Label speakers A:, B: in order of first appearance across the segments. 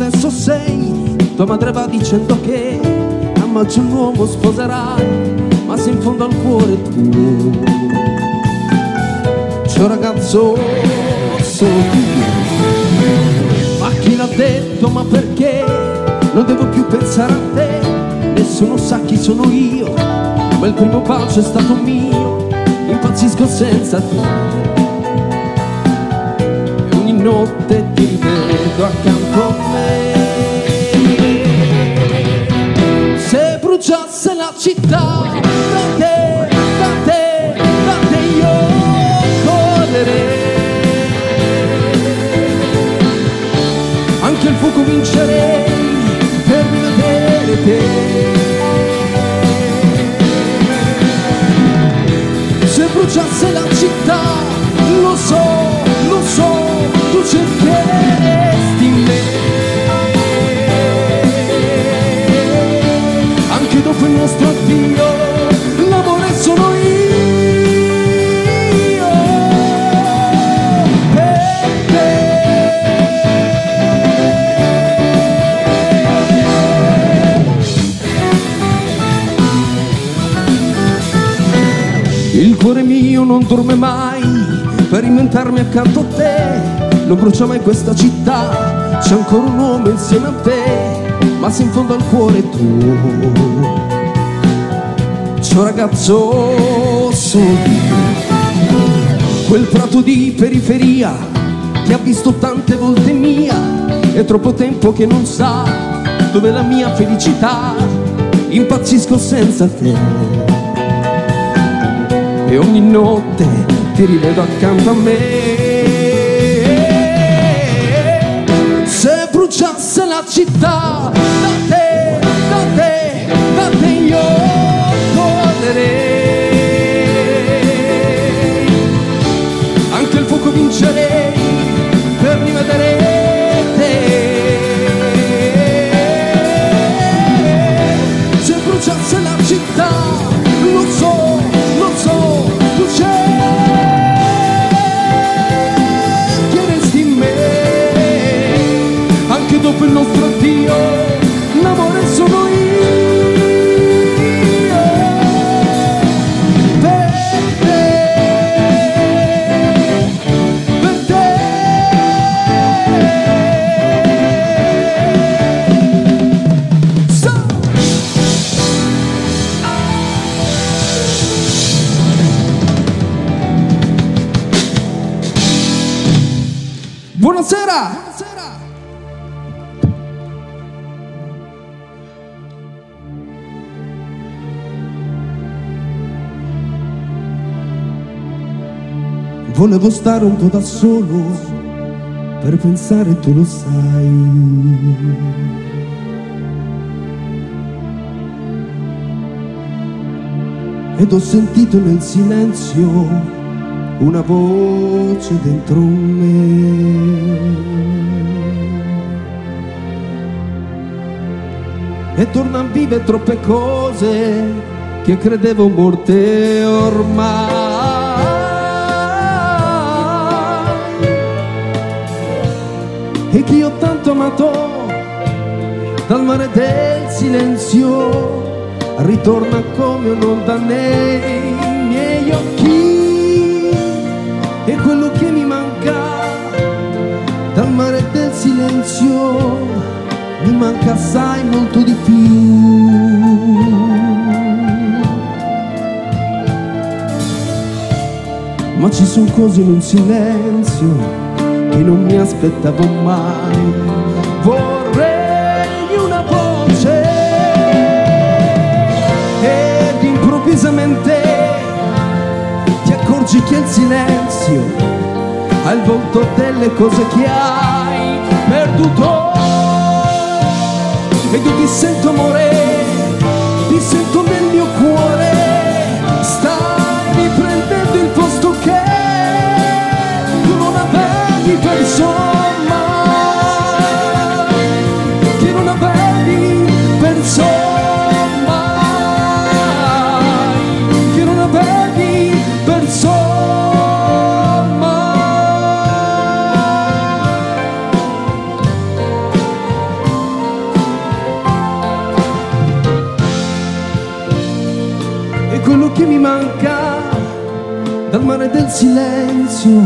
A: adesso sei, tua madre va dicendo che a maggio un uomo sposerai, ma se in fondo al cuore tuo. C'è un ragazzo solo tu. Ma chi l'ha detto, ma perché? Non devo più pensare a te, nessuno sa chi sono io, ma il primo bacio è stato mio, impazzisco senza te notte ti vedo accanto a me. Se bruciasse la città, da te, da te, da te io correrei. Anche il fuoco vincerei per rivedere te. Se bruciasse la città, dopo il nostro addio l'amore sono io. Il cuore mio non dorme mai per inventarmi accanto a te non brucia mai questa città, c'è ancora un uomo insieme a te, ma se in fondo al cuore tuo un ragazzo solo, quel prato di periferia che ha visto tante volte mia, è troppo tempo che non sa dove la mia felicità, impazzisco senza te. E ogni notte ti rivedo accanto a me. Bruciasse la città da te, Volevo stare un po' da solo per pensare tu lo sai. Ed ho sentito nel silenzio una voce dentro me. E torna vive troppe cose che credevo morte ormai. Amato dal mare del silenzio ritorna come un'onda nei miei occhi e quello che mi manca dal mare del silenzio mi manca assai molto di più ma ci sono cose in un silenzio che non mi aspettavo mai. Vorrei una voce ed improvvisamente ti accorgi che il silenzio ha il volto delle cose che hai perduto. Ed io ti sento amore, ti sento nel mio cuore, stai riprendendo il posto che tu non avevi perso che mi manca dal mare del silenzio,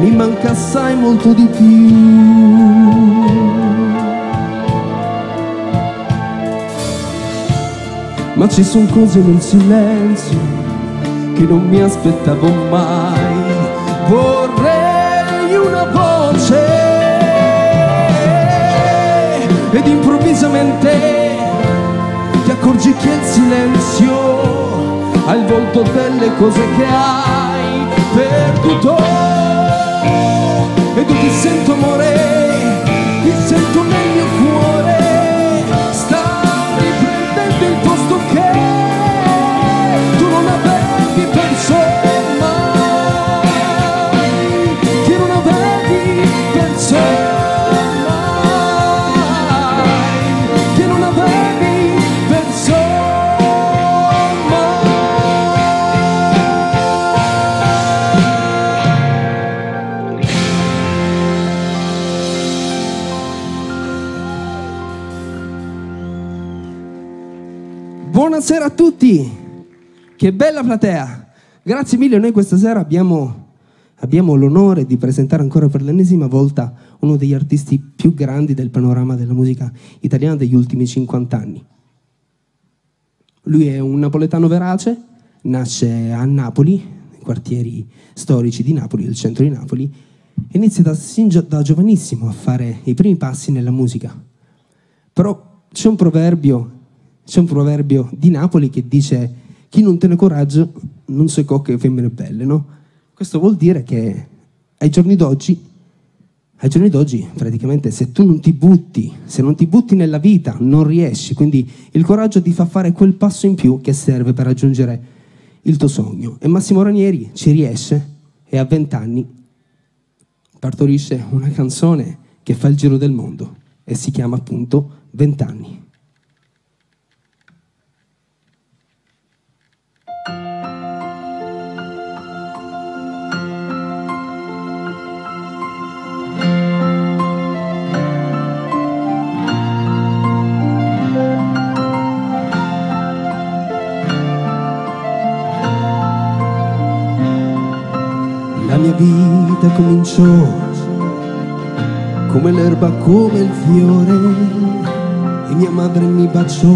A: mi manca assai molto di più. Ma ci sono cose nel silenzio che non mi aspettavo mai. Vorrei una voce ed improvvisamente ti accorgi che il silenzio ha il volto delle cose che hai perduto. Ed io ti sento amore, Buonasera a tutti, che bella platea. Grazie mille, noi questa sera abbiamo, abbiamo l'onore di presentare ancora per l'ennesima volta uno degli artisti più grandi del panorama della musica italiana degli ultimi 50 anni. Lui è un napoletano verace, nasce a Napoli, nei quartieri storici di Napoli, del centro di Napoli, e inizia da, da giovanissimo a fare i primi passi nella musica. Però c'è un proverbio, c'è un proverbio di Napoli che dice chi non tiene coraggio non so cocche femmine belle, no? Questo vuol dire che ai giorni d'oggi, ai giorni d'oggi praticamente se tu non ti butti, se non ti butti nella vita, non riesci, quindi il coraggio ti fa fare quel passo in più che serve per raggiungere il tuo sogno. E Massimo Ranieri ci riesce e a vent'anni partorisce una canzone che fa il giro del mondo e si chiama appunto Vent'anni. Vita cominciò come l'erba, come il fiore, e mia madre mi baciò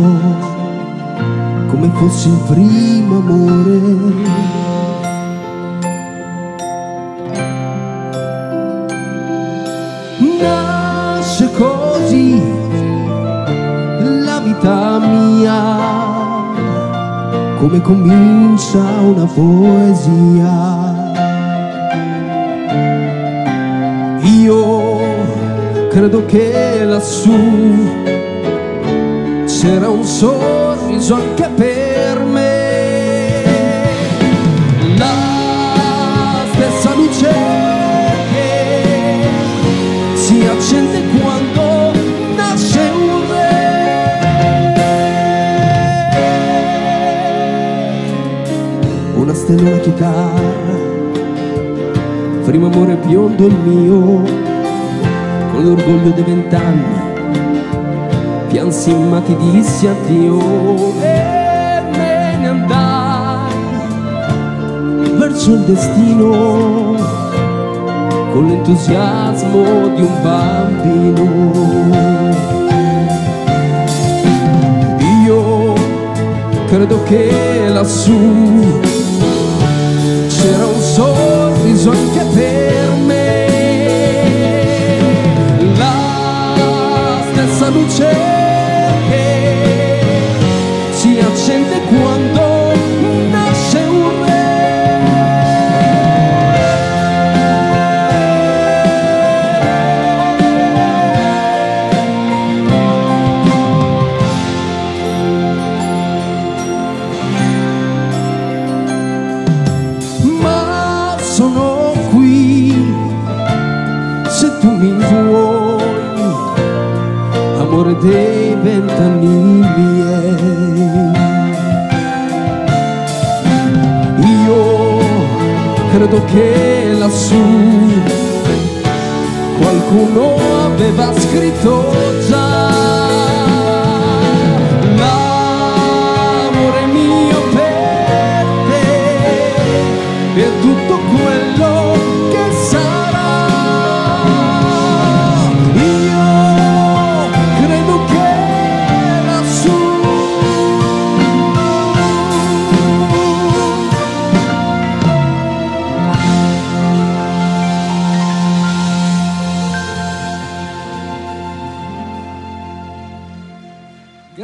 A: come fosse il primo amore. Nasce così la vita mia, come comincia una poesia. Credo che lassù c'era un sorriso anche per me. La stessa luce che si accende quando nasce un re. Una stella, una chitarra primo amore biondo il mio, con l'orgoglio dei vent'anni, piansi ma ti dissi addio e me ne andai verso il destino con l'entusiasmo di un bambino. Io credo che lassù c'era un sorriso anche per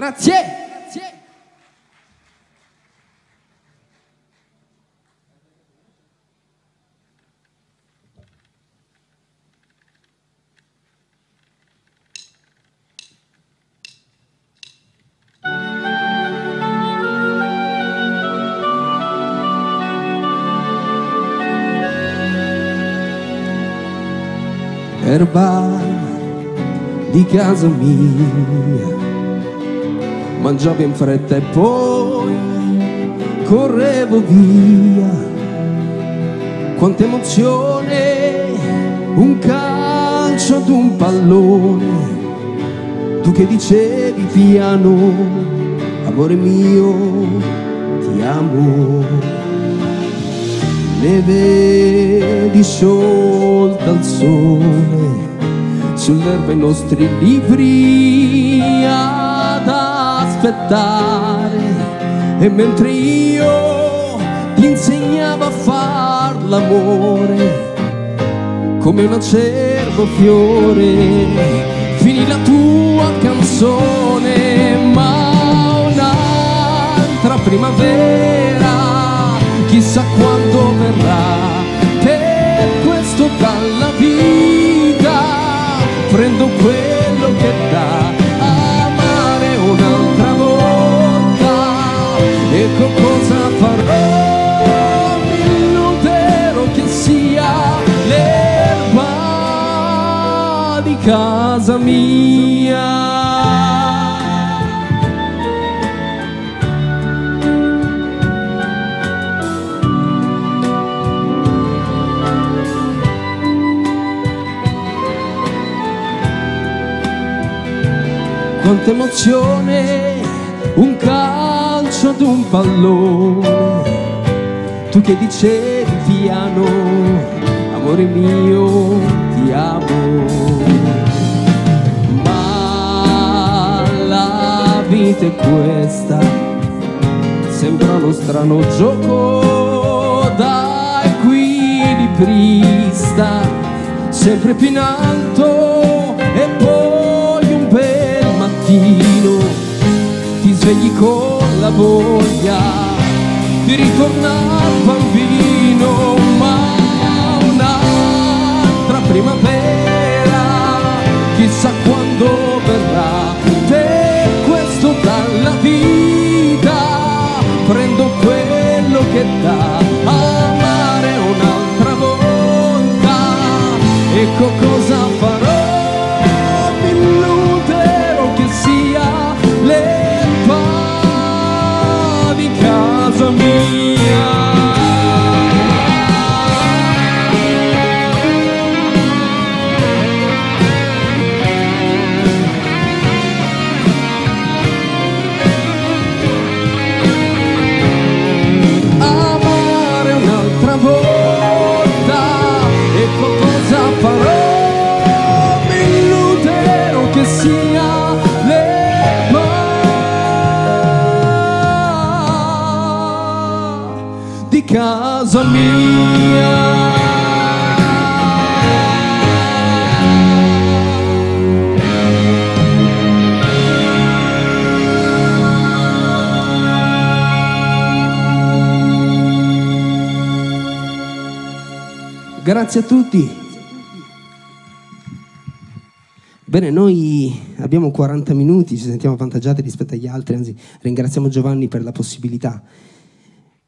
A: Grazie. erba di casa mia. Mangiavo in fretta e poi correvo via. Quanta emozione, un calcio ad un pallone. Tu che dicevi piano, amore mio, ti amo ne vedi sciolta al sole sull'erba i nostri libri ad aspettare. E mentre io ti insegnavo a far l'amore come un acerbo fiore finì la tua canzone ma un'altra primavera mia quanta emozione, un calcio ad un pallone, tu che dicevi piano, amore mio, ti amo. Vita è questa, sembra uno strano gioco. Da equilibrista, sempre più in alto e poi un bel mattino ti svegli con la voglia di ritornare bambino, dalla vita prendo quello che dà, amare un'altra volta, ecco cosa Grazie a tutti. Bene, noi abbiamo 40 minuti, ci sentiamo avvantaggiati rispetto agli altri, anzi ringraziamo Giovanni per la possibilità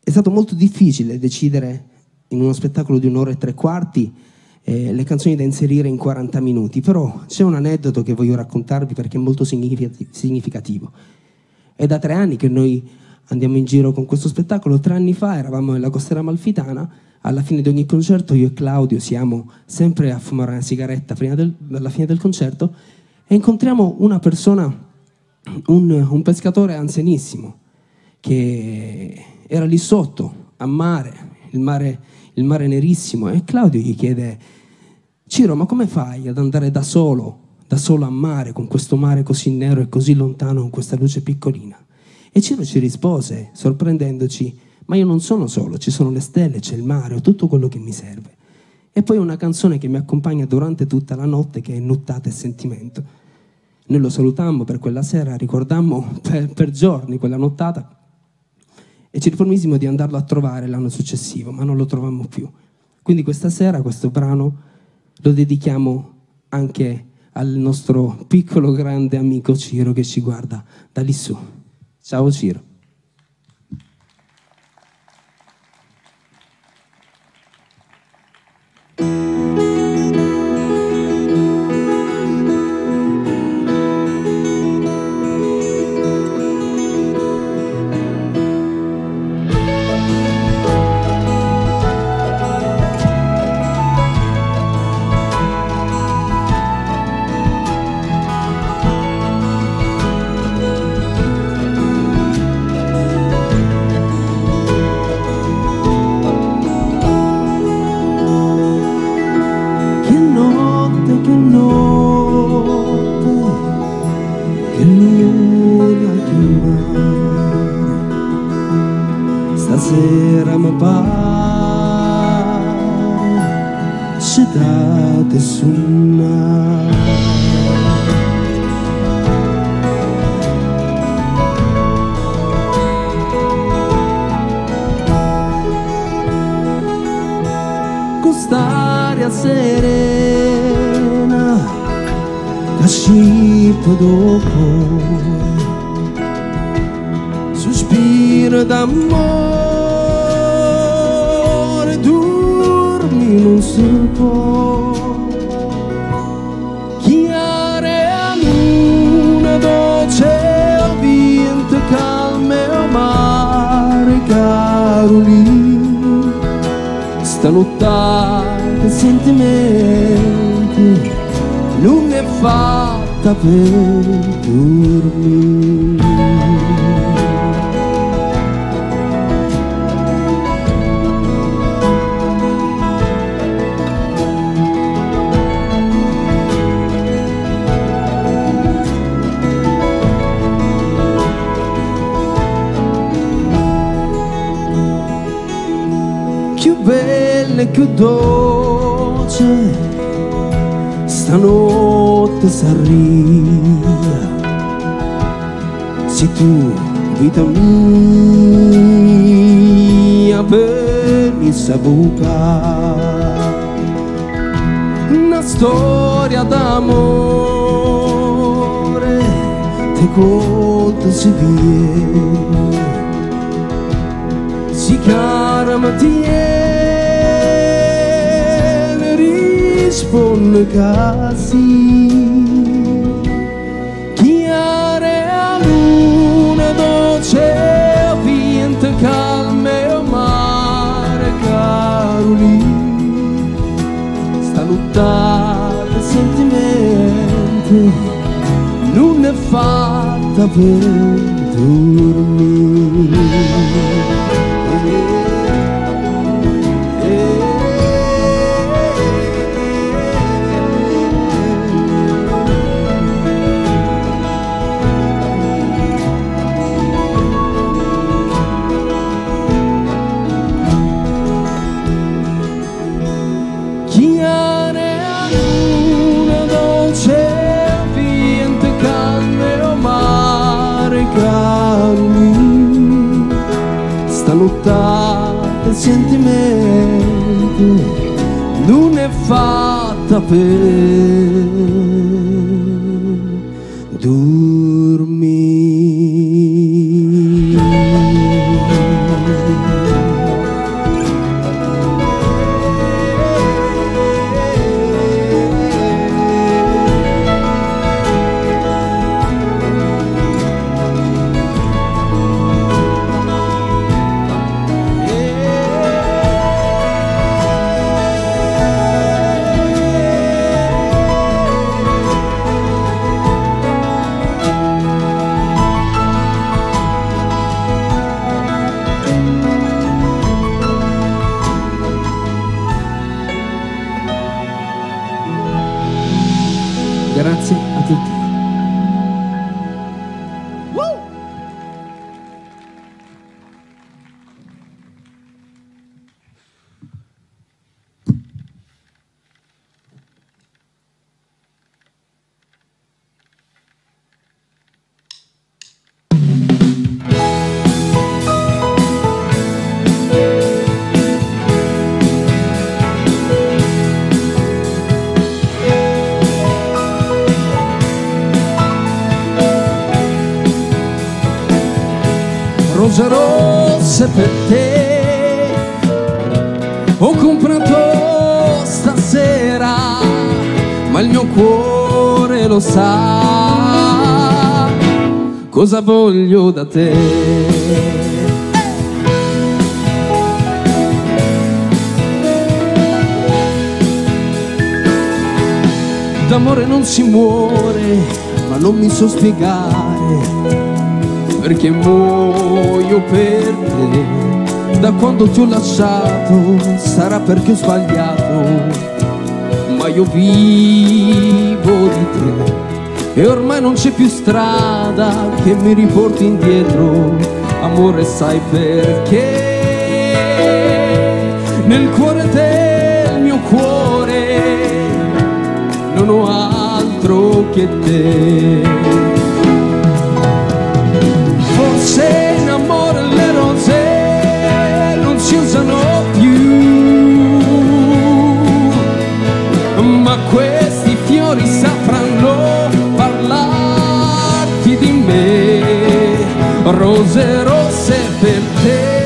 A: è stato molto difficile decidere in uno spettacolo di un'ora e tre quarti eh, le canzoni da inserire in 40 minuti, però c'è un aneddoto che voglio raccontarvi perché è molto significativo. È da tre anni che noi andiamo in giro con questo spettacolo, tre anni fa eravamo nella costiera malfitana, alla fine di ogni concerto io e Claudio siamo sempre a fumare una sigaretta prima del, alla fine del concerto e incontriamo una persona, un, un pescatore anzianissimo, che era lì sotto, a mare, il mare, il mare nerissimo, e Claudio gli chiede, Ciro, ma come fai ad andare da solo, da solo a mare, con questo mare così nero e così lontano, con questa luce piccolina? E Ciro ci rispose, sorprendendoci, ma io non sono solo, ci sono le stelle, c'è il mare, ho tutto quello che mi serve. E poi una canzone che mi accompagna durante tutta la notte, che è Nuttata e Sentimento. Noi lo salutammo per quella sera, ricordammo per, per giorni quella nottata e ci riformissimo di andarlo a trovare l'anno successivo, ma non lo trovammo più. Quindi questa sera questo brano lo dedichiamo anche al nostro piccolo grande amico Ciro che ci guarda da lì su. Ciao Ciro. l'aria serena che scippo dopo. Sospiro d'amore dormi non si può chiare a luna dolce o vinto calme o mare carolina sta nottata del sentimento. Lunga è fatta per dormire. Belle che odore stanotte s'arriva. Sei tu, vita mia, ben saputa Una storia d'amore te conta si vie. Si cara ma tiene risponde casi chiare a luna dolce vinto calme o mare caroli sta lottata non è fatta per dormire. non è fatta per dormire. Rose rosse per te. Ho comprato stasera ma il mio cuore lo sa. Cosa voglio da te? D'amore non si muore, ma non mi so spiegare perché muoio per te. Da quando ti ho lasciato, sarà perché ho sbagliato, ma io vivo di te. E ormai non c'è più strada che mi riporti indietro, amore sai perché. Nel cuore del mio cuore non ho altro che te. Rose rosse per te.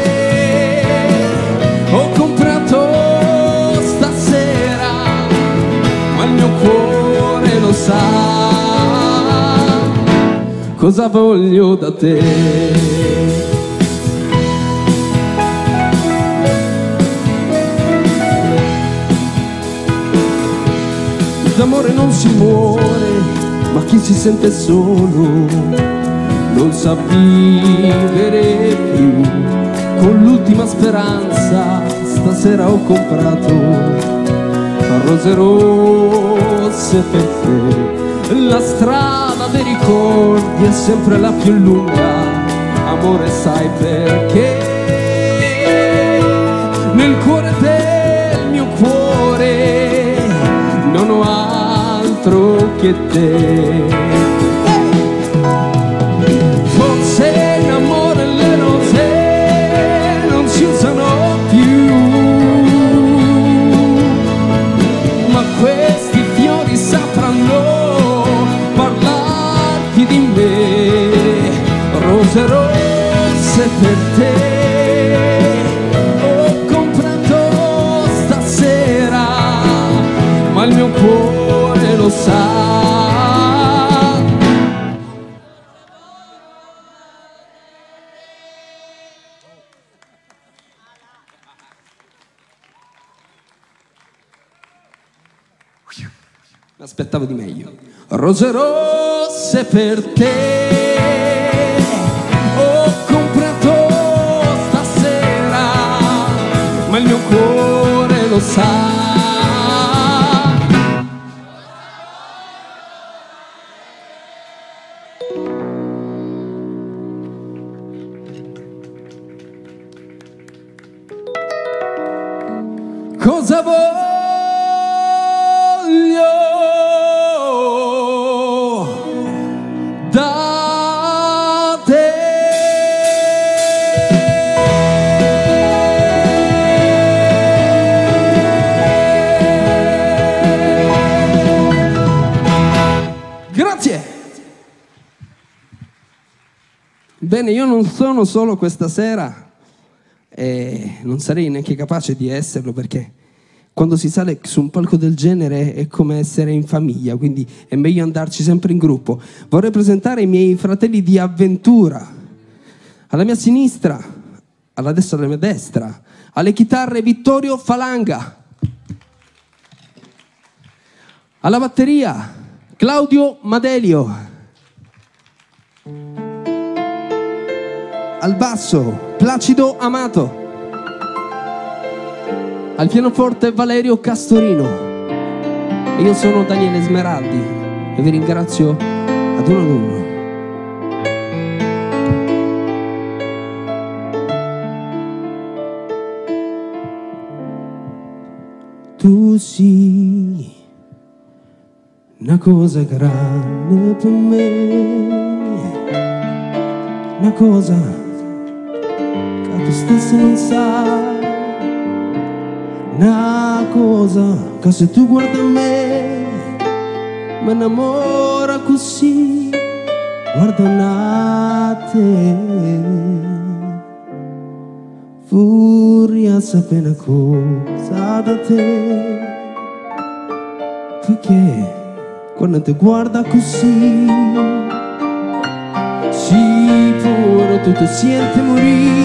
A: Ho comprato stasera, ma il mio cuore lo sa cosa voglio da te. D'amore non si muore, ma chi si sente solo non sa vivere più. Con l'ultima speranza stasera ho comprato rose rosse per te. La strada dei ricordi è sempre la più lunga, amore sai perché. Nel cuore del mio cuore non ho altro che te. Aspettavo di meglio. Rose rosse per te. Ho comprato stasera, ma il mio cuore lo sa. Bene, io non sono solo questa sera e non sarei neanche capace di esserlo perché quando si sale su un palco del genere è come essere in famiglia, quindi è meglio andarci sempre in gruppo. Vorrei presentare i miei fratelli di avventura. Alla mia sinistra, alla destra della mia destra, alle chitarre Vittorio Falanga. Alla batteria Claudio Madelio. Al basso Placido Amato. Al pianoforte Valerio Castorino. E io sono Daniele Smeraldi e vi ringrazio ad uno ad uno. Tu sì, una cosa grande per me, una cosa tu stesso non sai, una cosa che se tu guardi a me mi innamora così, guarda a te. furia sapere cosa da te. Perché quando ti guarda così si pure tu ti senti morire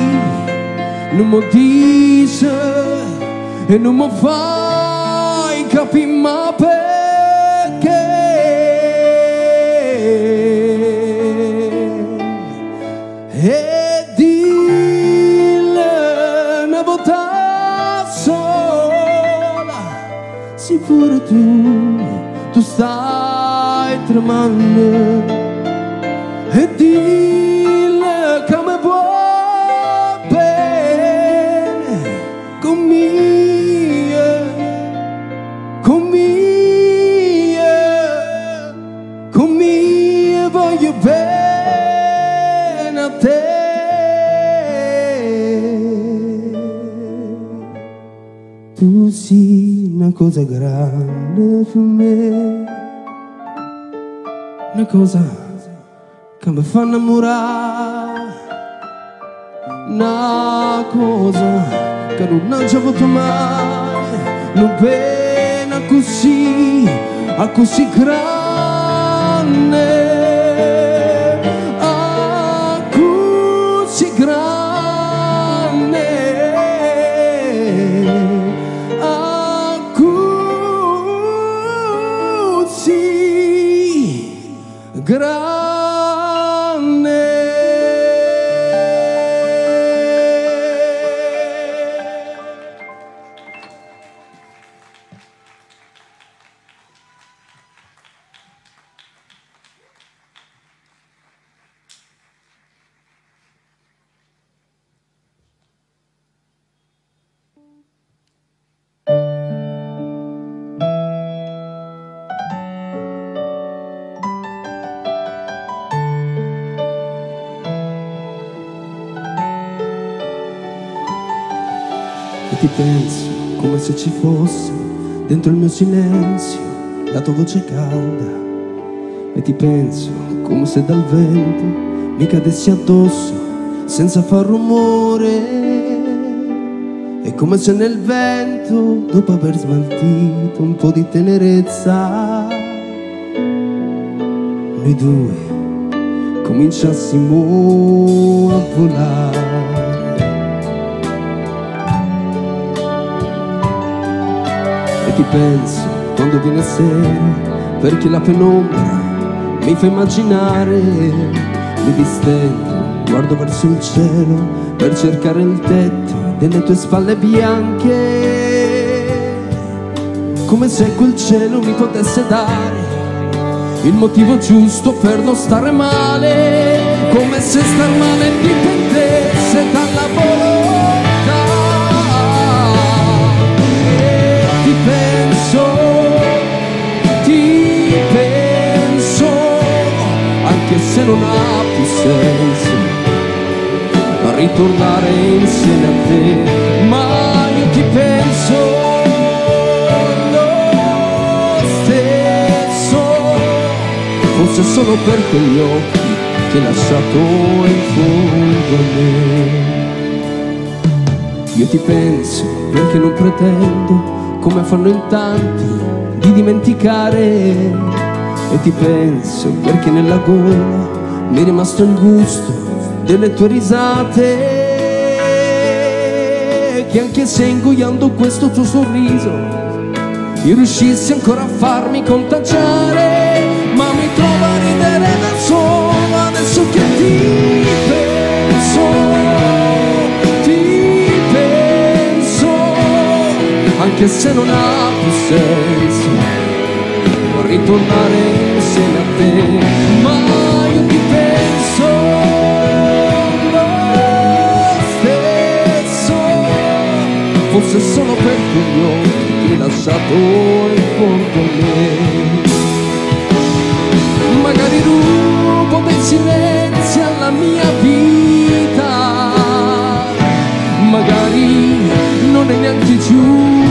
A: non mi dice e non mi fai capire ma perché. E dille una volta sola. Si pure tu tu stai tremando. E dille sei una cosa grande per me una cosa che mi fa innamorare una cosa che non ho avuto mai non pena così a così grande. A così grande se ci fosse dentro il mio silenzio la tua voce calda. E ti penso come se dal vento mi cadessi addosso senza far rumore. È come se nel vento, dopo aver smaltito un po' di tenerezza, noi due cominciassimo a volare. Ti penso quando viene sera perché la penombra mi fa immaginare. Mi distendo, guardo verso il cielo per cercare il tetto delle tue spalle bianche. Come se quel cielo mi potesse dare il motivo giusto per non stare male. Come se star male dipendesse dalla volontà non ha più senso ritornare insieme a te ma io ti penso lo stesso forse solo per quegli occhi che hai lasciato in fondo a me io ti penso perché non pretendo, come fanno in tanti, di dimenticare. E ti penso perché nella gola mi è rimasto il gusto delle tue risate. Che anche se ingoiando questo tuo sorriso, io riuscissi ancora a farmi contagiare. Ma mi trova a ridere da solo adesso che ti penso ti penso, anche se non ha più senso ritornare insieme a te, ma forse solo per occhi che hai lasciato in fondo a me. Magari rubo dei silenzi alla mia vita, magari non è neanche giusto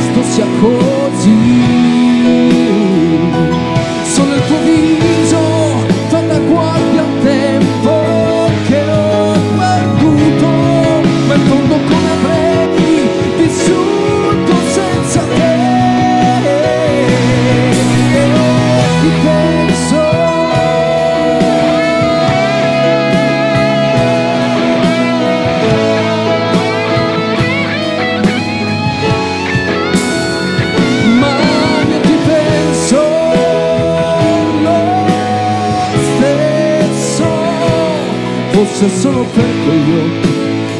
A: fosse solo per quegli occhi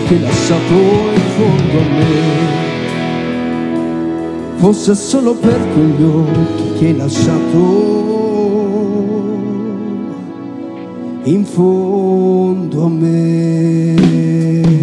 A: che hai lasciato in fondo a me fosse solo per quegli occhi che hai lasciato in fondo a me.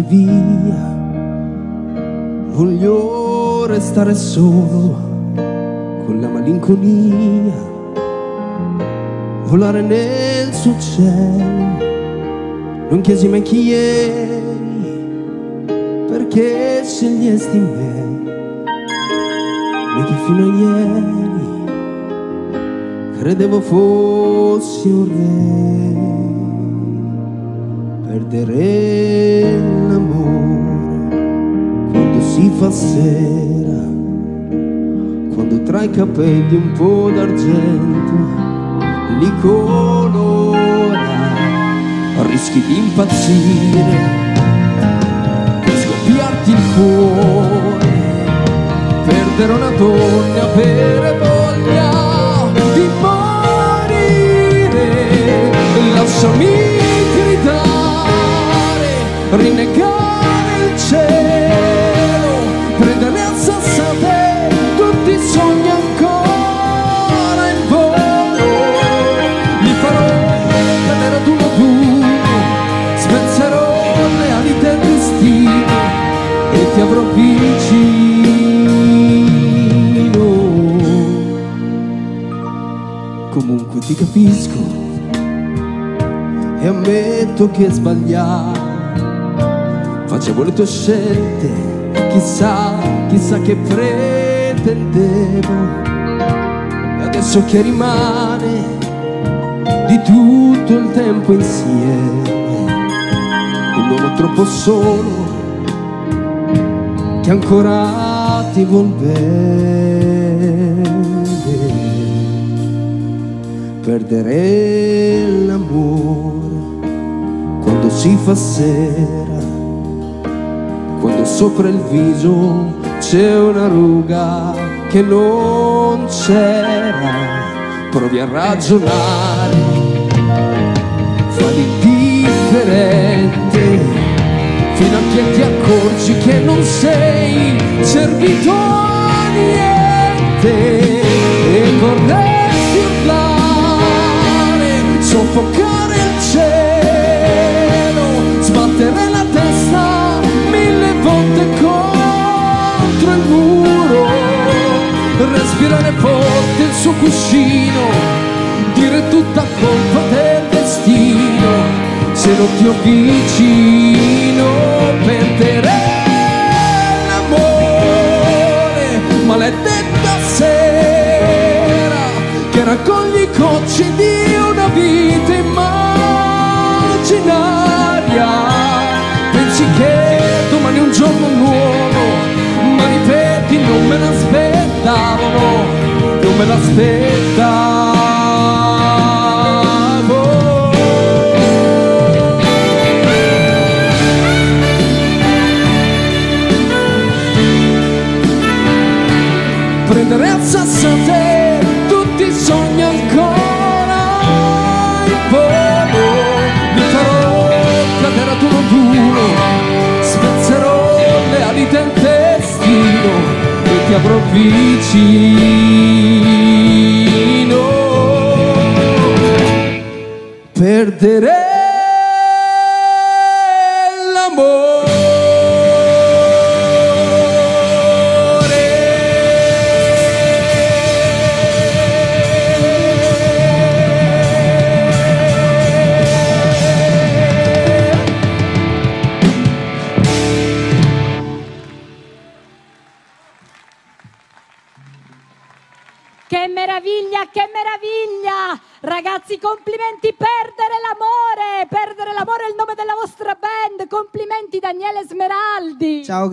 A: Andate via, voglio restare solo con la malinconia, volare nel suo cielo. Non chiesi mai chi eri, perché scegliesti me, e che fino a ieri credevo fossi un re perdere l'amore quando si fa sera, quando tra i capelli un po' d'argento li colora, rischi di impazzire, Facevo le tue scelte, chissà, chissà che pretendevo. E adesso che rimane di tutto il tempo insieme, un uomo troppo solo che ancora ti vuol bene perdere l'amore quando si fa sera, sopra il viso c'è una ruga che non c'era. Provi a ragionare, fa l'indifferente, fino a che ti accorgi che non sei servito a niente e vorresti urlare, soffocare respirare forte il suo cuscino, dire tutta colpa del destino, se non ti ho vicino perderei l'amore, maledetta sera che raccogli i cocci di no, non me l'aspettavo. Vicino.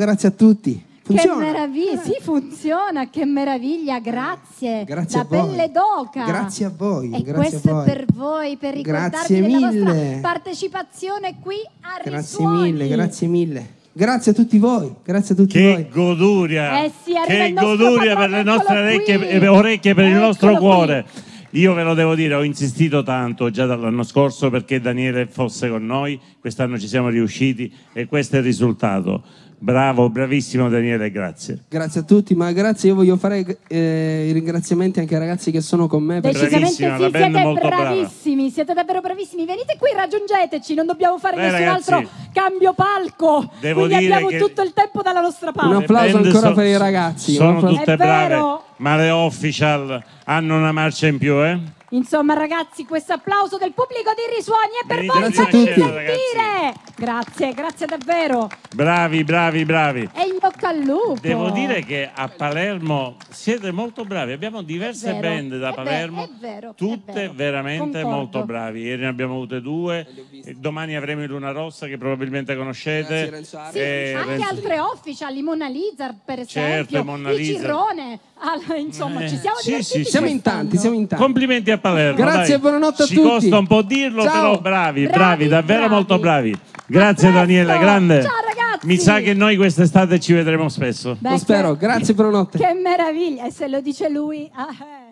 A: Grazie a tutti. Funziona.
B: Che meraviglia, sì funziona, che meraviglia, grazie.
A: Grazie
B: da
A: a voi.
B: Pelle d'Oca.
A: Grazie a voi,
B: E
A: grazie
B: questo
A: a voi.
B: è per voi, per ricordarvi della vostra partecipazione qui a
A: Grazie
B: Risuoni.
A: mille, grazie mille. Grazie a tutti voi, grazie a tutti
C: Che
A: voi.
C: goduria!
B: Eh sì,
C: che goduria per le nostre
B: eccolo
C: orecchie,
B: qui.
C: e orecchie per il nostro
B: Eccolo
C: cuore. Io ve lo devo dire, ho insistito tanto già dall'anno scorso perché Daniele fosse con noi, quest'anno ci siamo riusciti e questo è il risultato. Bravo, bravissimo Daniele, grazie.
A: Grazie a tutti, ma grazie, io voglio fare eh, i ringraziamenti anche ai ragazzi che sono con me.
B: Decisamente sì, siete
C: molto brava.
B: bravissimi, siete davvero bravissimi. Venite qui, raggiungeteci, non dobbiamo fare
C: Beh,
B: nessun
C: ragazzi,
B: altro cambio palco.
C: devo
B: quindi
C: dire
B: abbiamo
C: che-
B: tutto il tempo dalla nostra parte.
A: Un applauso ancora
C: so-
A: per i ragazzi,
C: Sono tutte
B: È
C: brave,
B: vero.
C: ma le official hanno una marcia in più, eh?
B: Insomma, ragazzi, questo applauso del pubblico di Risuoni è per
C: Venite
B: voi.
A: Grazie a tutti.
B: sentire. Grazie, grazie davvero.
C: Bravi, bravi, bravi.
B: E in bocca al lupo.
C: Devo dire che a Palermo siete molto bravi, abbiamo diverse
B: vero,
C: band da
B: è
C: Palermo,
B: vero, è vero, è
C: tutte
B: vero.
C: veramente
B: Concordo.
C: molto bravi. Ieri ne abbiamo avute due, e domani avremo il Luna Rossa che probabilmente conoscete.
A: Grazie.
B: Sì,
C: Eh,
B: anche
C: Renzo-
B: altre official, i Mona Lisa per
C: Certo,
B: esempio,
C: Mona
B: il
C: Lisa.
B: Cirrone, Ah, insomma
C: Eh,
B: ci siamo
C: sì,
B: divertiti
C: sì,
A: Siamo in tanti, siamo in tanti.
C: Complimenti a Palermo.
A: Grazie
C: dai.
A: e buonanotte a
C: Ci
A: tutti.
C: costa un po' dirlo,
A: Ciao.
C: però bravi, bravi,
B: Bravi,
C: davvero
B: bravi.
C: molto bravi. Grazie
B: A presto.
C: Daniele, grande.
B: Ciao, ragazzi.
C: Mi sa che noi quest'estate ci vedremo spesso.
B: Beh,
A: Lo spero,
B: che-
A: grazie, buonanotte.
B: Che meraviglia, e se lo dice lui. ah, eh.